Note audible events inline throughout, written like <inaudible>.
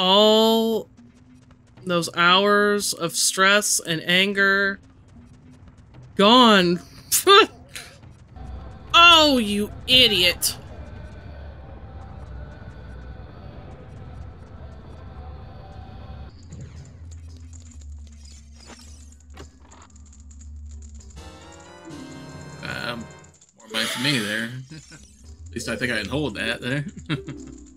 all those hours of stress and anger gone. <laughs> oh, you idiot. Um, more money for me there. <laughs> At least I think I can hold that there. <laughs>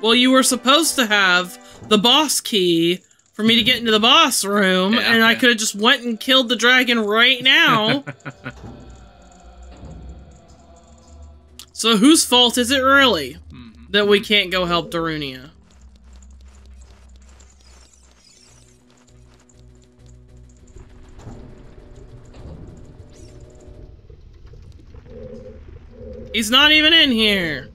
well, you were supposed to have the boss key for me to get into the boss room, yeah, and I could have just went and killed the dragon right now. <laughs> so whose fault is it really mm -hmm. that we can't go help Darunia? He's not even in here.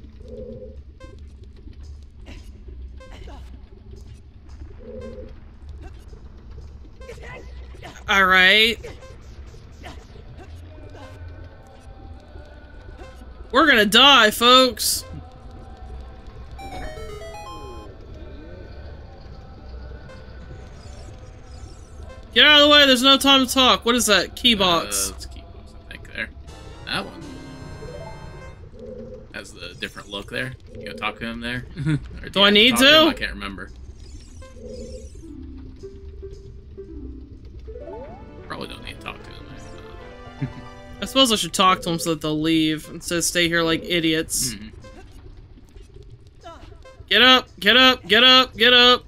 All right. We're gonna die, folks. Get out of the way, there's no time to talk. What is that? Key box. Uh, key box, I think, there. That one. Has the different look there. You gonna talk to him there? <laughs> do, do I need to? to I can't remember. Suppose I should talk to them so that they'll leave instead of stay here like idiots. Mm -hmm. Get up! Get up! Get up! Get up!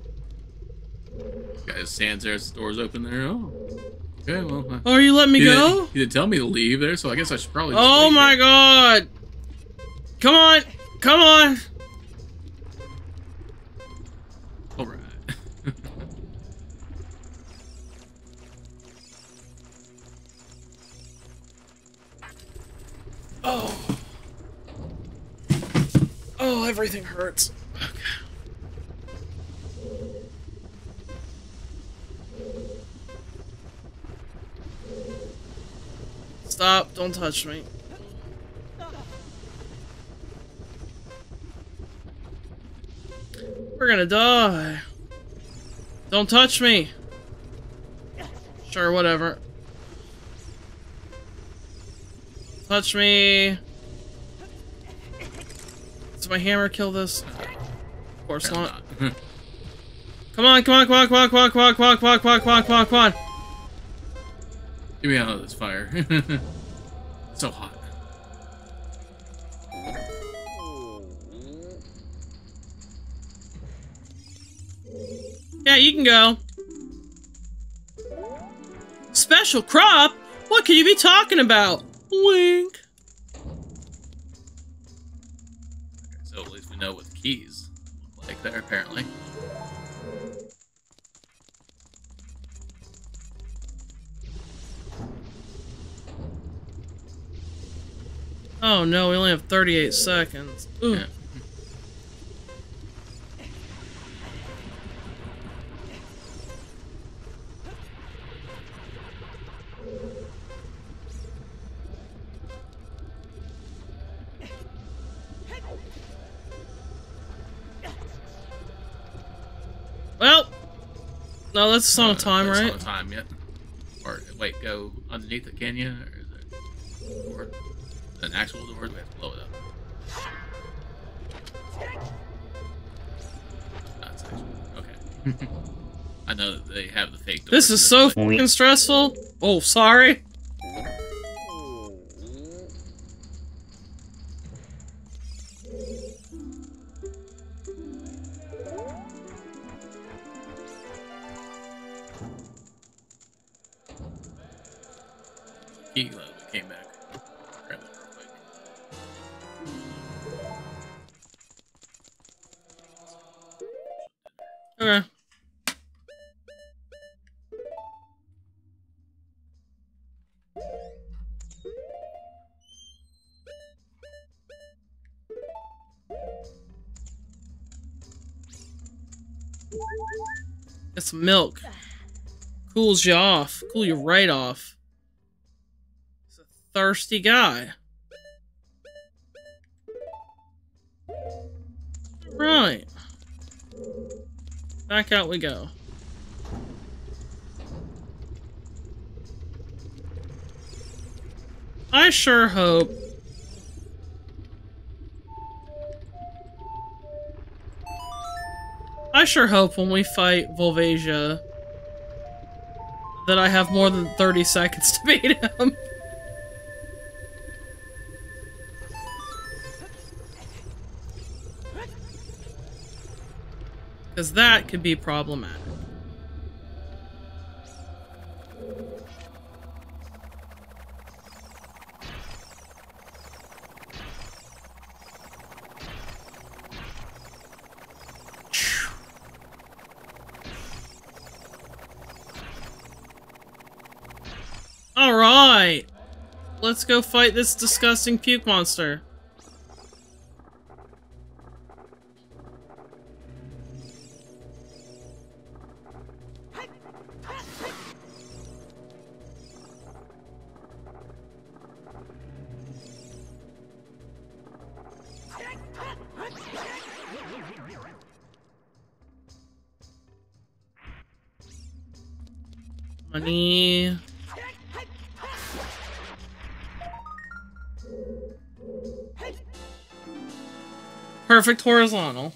Guy stands there as the door's open there. Oh. Okay, well. Uh, oh, are you letting me he go? Didn't, he didn't tell me to leave there, so I guess I should probably. oh my here. god! Come on! Come on! Everything hurts. Okay. Stop, don't touch me. We're gonna die. Don't touch me. Sure, whatever. Touch me. My hammer kill this? Of course not. come on, come on, come on, come on, come on, come on, come on, come on, come on, come on, come on, come on. Get me out of this fire. so hot. Yeah, you can go. Special crop? What could you be talking about? Wink. Keys like there, apparently. Oh no, we only have 38 seconds. Ooh. Yeah. That's song of time, right? Song of time, yet. Or wait, go underneath it, can you? Or is it or an actual door? We have to blow it up. That's actual. Okay. <laughs> I know that they have the fake. door. This is so fucking stressful. Oh, sorry. He uh, came back. Grab that real quick. Okay. Get some milk. Cools you off. Cool you right off thirsty guy. Right. Back out we go. I sure hope I sure hope when we fight Volvagia that I have more than 30 seconds to beat him. <laughs> Because that could be problematic. Alright! Let's go fight this disgusting puke monster. Perfect horizontal.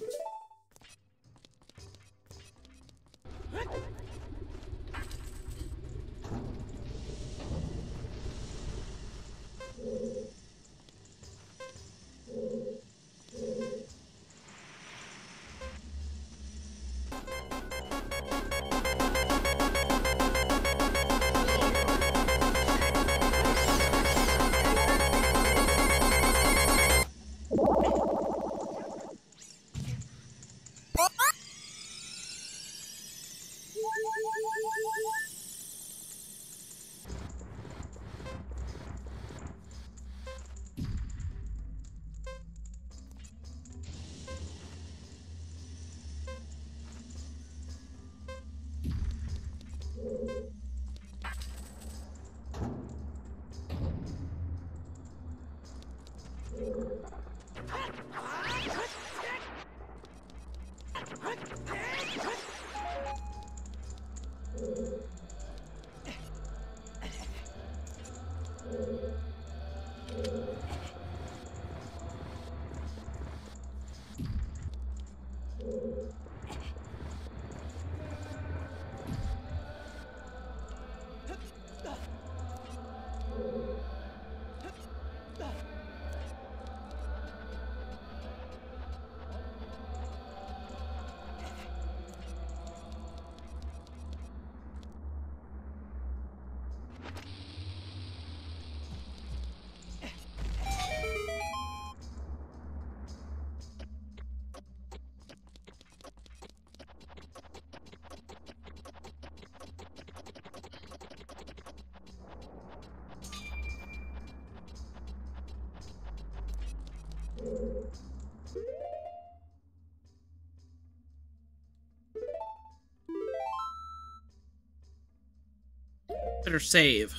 Better save.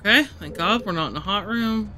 Okay, thank God we're not in a hot room.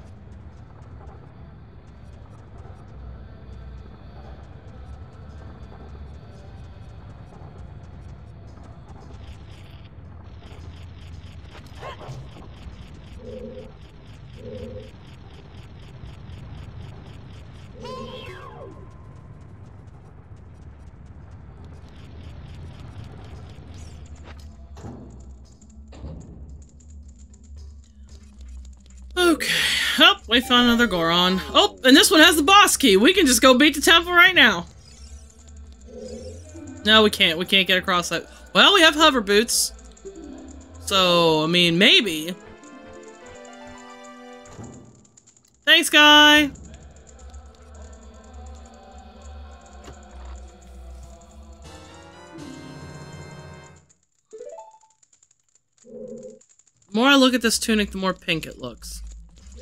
Found another Goron. Oh, and this one has the boss key. We can just go beat the temple right now. No, we can't. We can't get across that. Well, we have hover boots. So, I mean, maybe. Thanks, guy. The more I look at this tunic, the more pink it looks.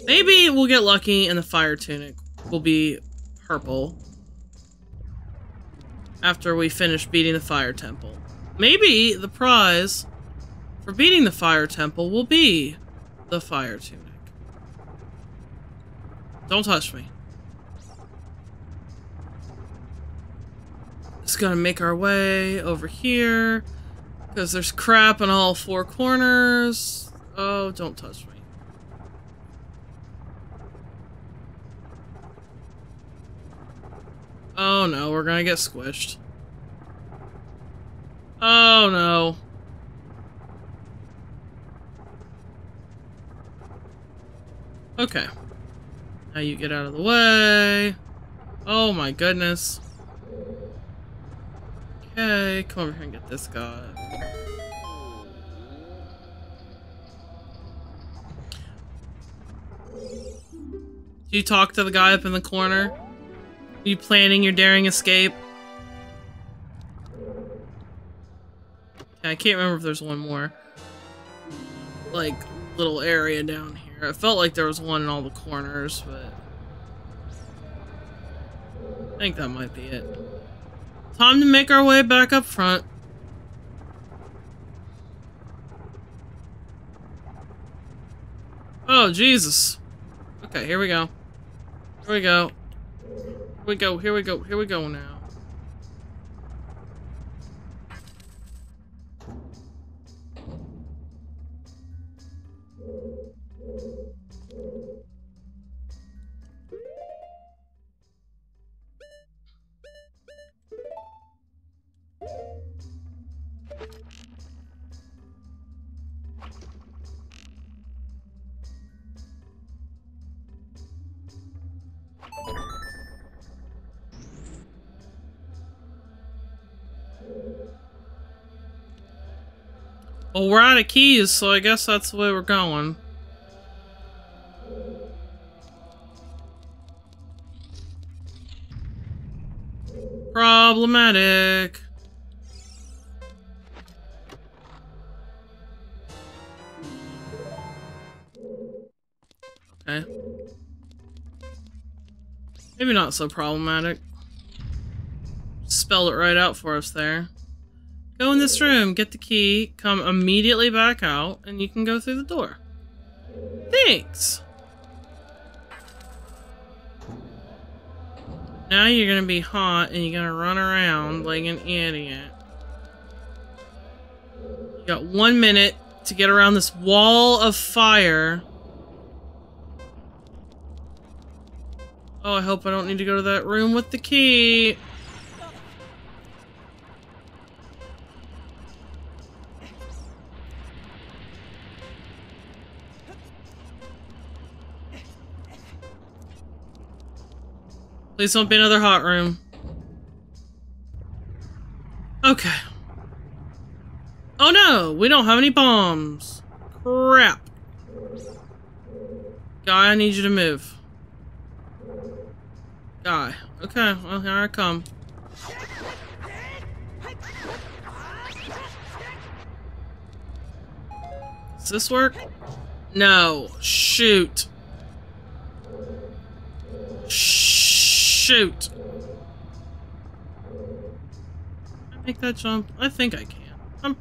Maybe we'll get lucky and the fire tunic will be purple after we finish beating the fire temple. Maybe the prize for beating the fire temple will be the fire tunic. Don't touch me. Just gonna make our way over here because there's crap in all four corners. Oh, don't touch me. Oh no, we're gonna get squished. Oh no. Okay. Now you get out of the way. Oh my goodness. Okay, come over here and get this guy. Do you talk to the guy up in the corner? You planning your daring escape? I can't remember if there's one more. Like, little area down here. I felt like there was one in all the corners, but... I think that might be it. Time to make our way back up front. Oh, Jesus. Okay, here we go. Here we go. We go, here we go, here we go now. Well, we're out of keys, so I guess that's the way we're going. Problematic. Okay. Maybe not so problematic. Spelled it right out for us there. Go in this room, get the key, come immediately back out, and you can go through the door. Thanks! Now you're gonna be hot and you're gonna run around like an idiot. You got one minute to get around this wall of fire. Oh, I hope I don't need to go to that room with the key. Please don't be another hot room. Okay. Oh no, we don't have any bombs. Crap. Guy, I need you to move. Guy. Okay, well, here I come. Does this work? No. Shoot. Shoot! I make that jump? I think I can. I'm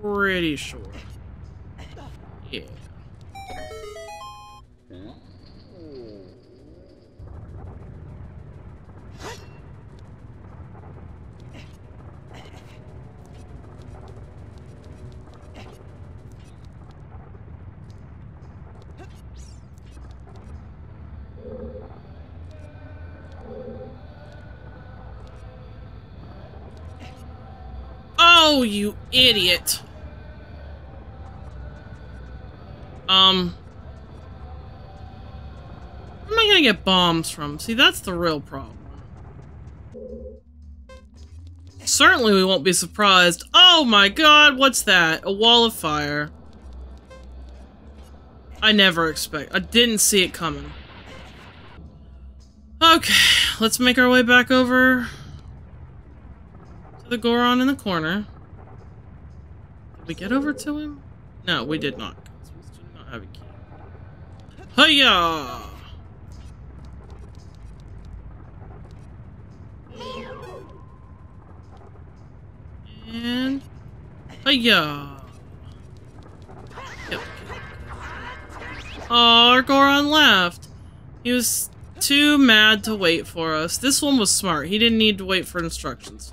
pretty sure. Yeah. Idiot. Um... Where am I gonna get bombs from? See, that's the real problem. Certainly we won't be surprised. Oh my god, what's that? A wall of fire. I never expect- I didn't see it coming. Okay, let's make our way back over to the Goron in the corner we get over to him? No, we did not. We do not have a key. Hiya! And hiya! Oh, our Goron left. He was too mad to wait for us. This one was smart. He didn't need to wait for instructions.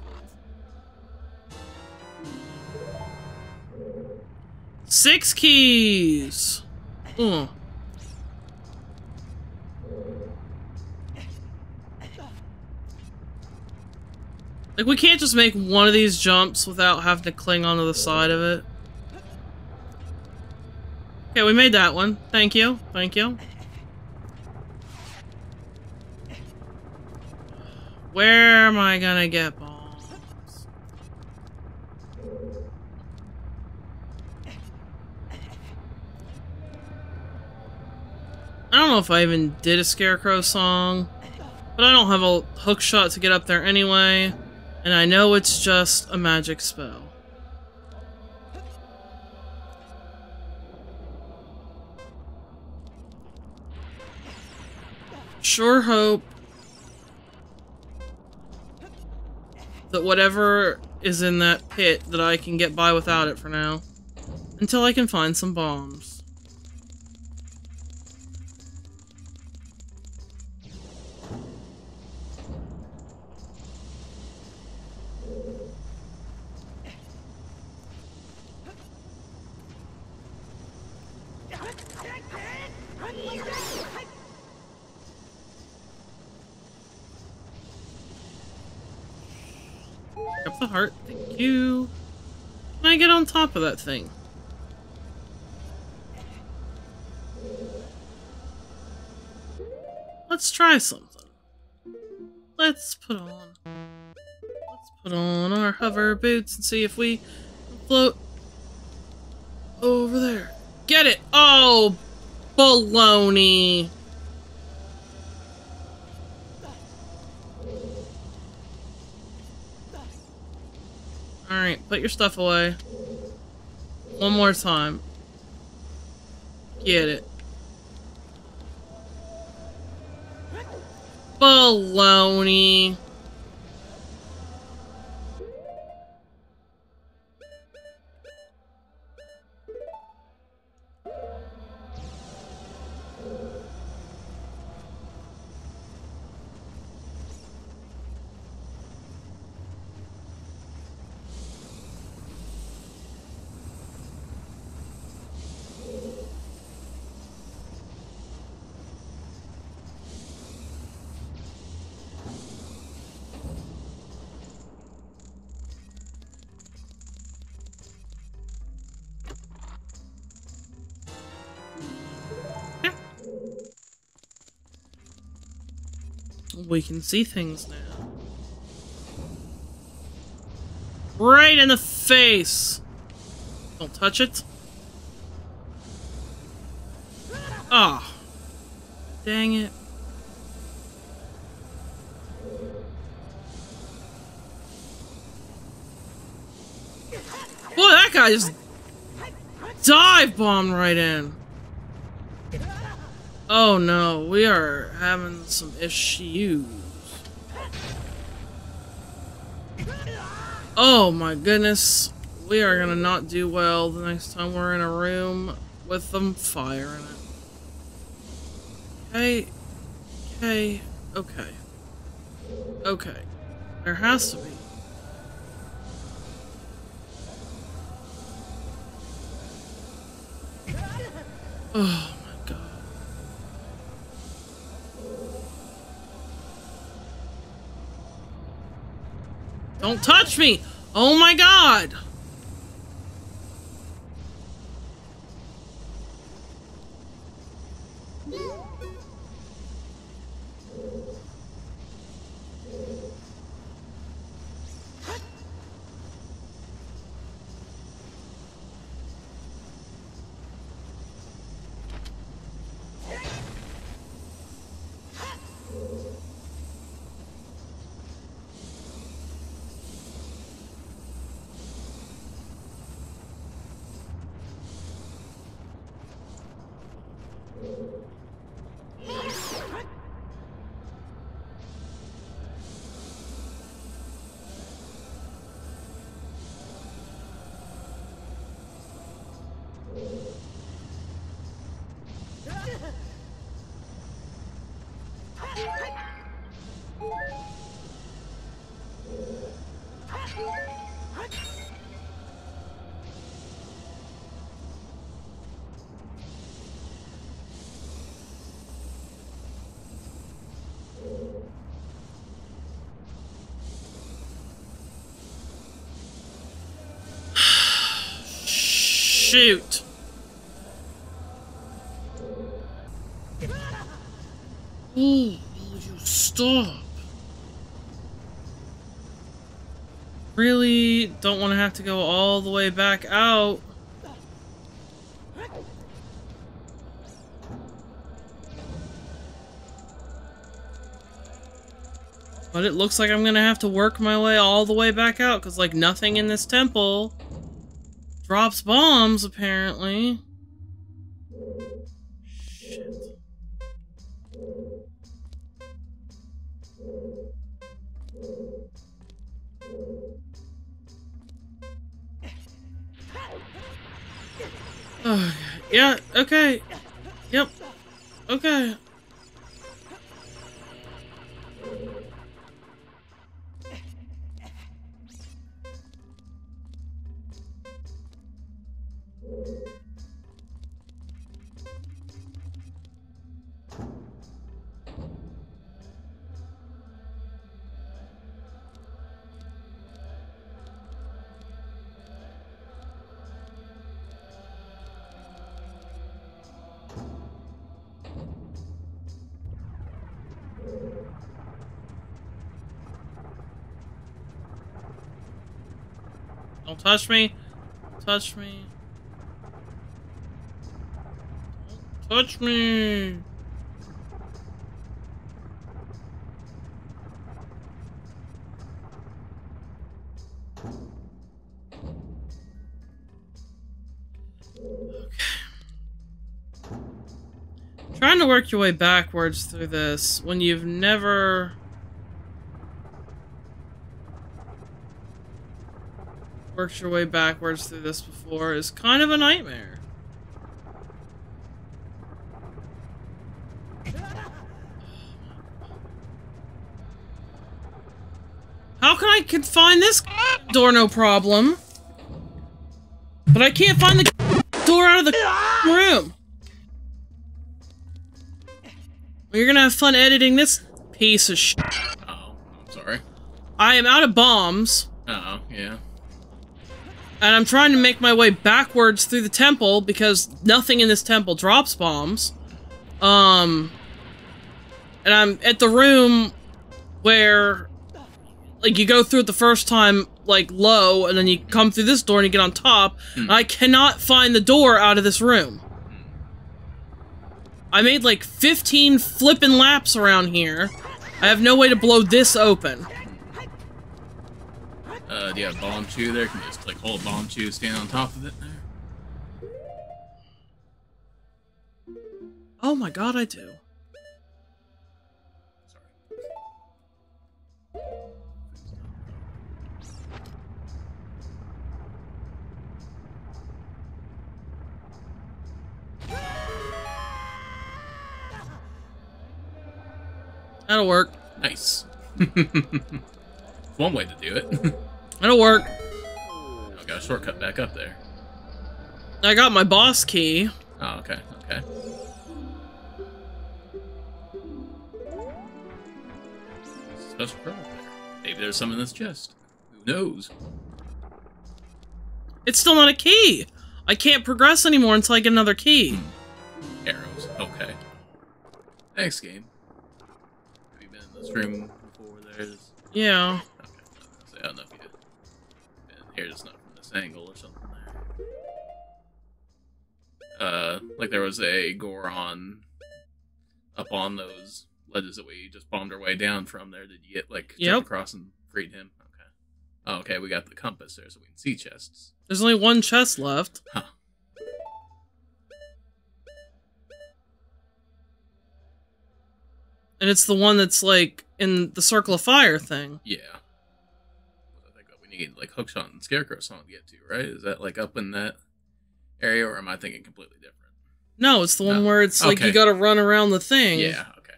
Six keys. Oh. Like, we can't just make one of these jumps without having to cling onto the side of it. Okay, we made that one. Thank you. Thank you. Where am I gonna get bombs? I don't know if I even did a Scarecrow song, but I don't have a hook shot to get up there anyway. And I know it's just a magic spell. Sure hope that whatever is in that pit that I can get by without it for now. Until I can find some bombs. Up the heart, thank you. Can I get on top of that thing? Let's try something. Let's put on... Let's put on our hover boots and see if we float over there. Get it! Oh, baloney! Alright, put your stuff away. One more time. Get it. Baloney. We can see things now. Right in the face! Don't touch it. Ah. Oh. Dang it. Boy, that guy just dive bombed right in. Oh no, we are having some issues. Oh my goodness. We are gonna not do well the next time we're in a room with them fire in it. Okay. Okay. Okay. Okay. There has to be. <sighs> Oh. Don't touch me! Oh my god! Shoot. Oh, you stop? Really don't want to have to go all the way back out. But it looks like I'm gonna have to work my way all the way back out, because, like, nothing in this temple drops bombs, apparently. Shit. <sighs> Oh, yeah, okay. Yep. Okay. Don't touch me. Touch me. Don't touch me. Okay. Trying to work your way backwards through this when you've never worked your way backwards through this before is kind of a nightmare. How can I can find this door no problem? But I can't find the door out of the room. Well, you're gonna have fun editing this piece of sh. Oh, I'm sorry. I am out of bombs. Uh oh, yeah. And I'm trying to make my way backwards through the temple because nothing in this temple drops bombs. Um, and I'm at the room where, like, you go through it the first time, like, low, and then you come through this door and you get on top. And I cannot find the door out of this room. I made like 15 flipping laps around here. I have no way to blow this open. Uh, do you have Bombchu there? Can you just like hold a Bombchu, stand on top of it there? Oh my god, I do. Sorry. That'll work. Nice. <laughs> One way to do it. <laughs> That'll work. I got a shortcut back up there. I got my boss key. Oh, okay, okay. Special promo there. Maybe there's some in this chest. Who knows? It's still not a key. I can't progress anymore until I get another key. Hmm. Arrows. Okay. Thanks, game. Have you been in this room before? There's. Yeah. Been here, just not from this angle or something there. Uh, like there was a Goron up on those ledges that we just bombed our way down from there. Did you get like Yep. jump across and freed him? Okay. Oh, okay. We got the compass there, so we can see chests. There's only one chest left. Huh. And it's the one that's like in the circle of fire thing. Yeah. Need like Hookshot and Scarecrow song to get to, right? Is that like up in that area, or am I thinking completely different? No, it's the one No. where it's like you gotta run around the thing. Yeah. Okay.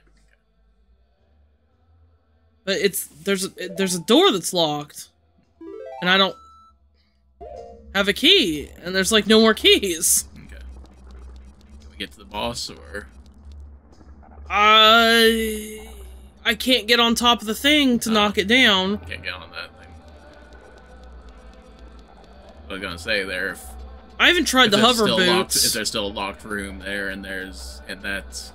But it's there's a, there's a door that's locked. And I don't have a key. And there's like no more keys. Okay. Can we get to the boss, or I I can't get on top of the thing to Oh. knock it down. can't get on that? I was gonna say there. If I haven't tried the hover still locked- boots. if there's still a locked room there, and there's and that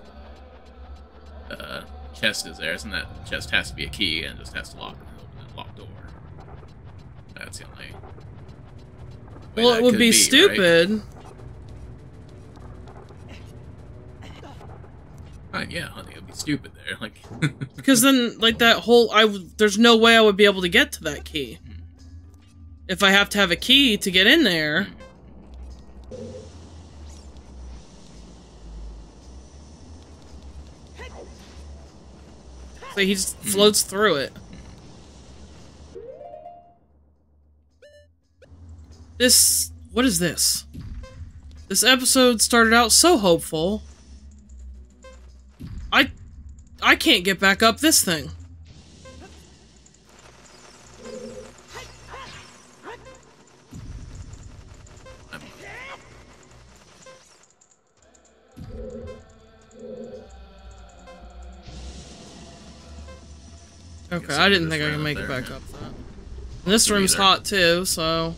uh, chest is there, isn't that chest has to be a key, and just has to lock open that locked door. That's the only. well, it would could be, right? stupid. Fine, yeah, honey, it'd be stupid there. Like, <laughs> Because then, like that whole, I, there's no way I would be able to get to that key. If I have to have a key to get in there. So he just hmm. floats through it. This, what is this? This episode started out so hopeful. I I can't get back up this thing. Okay, I I didn't think I could make up it back up that. And this room's either. hot too, so.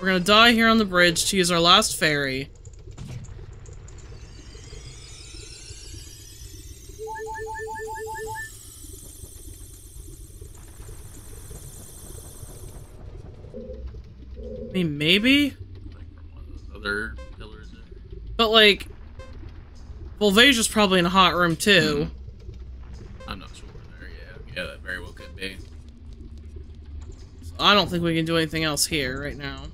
We're gonna die here on the bridge to use our last fairy. But like, Volvagia's probably in a hot room too. I'm not sure there. Yeah, yeah, that very well could be. I don't think we can do anything else here right now.